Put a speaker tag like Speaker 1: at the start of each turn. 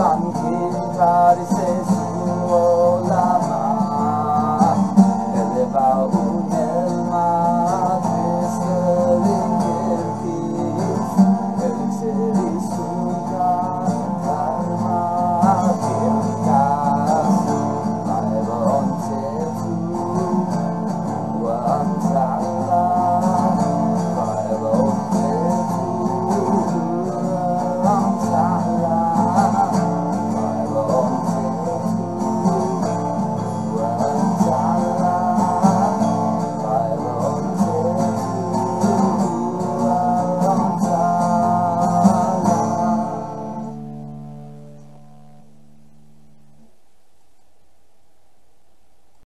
Speaker 1: mata says.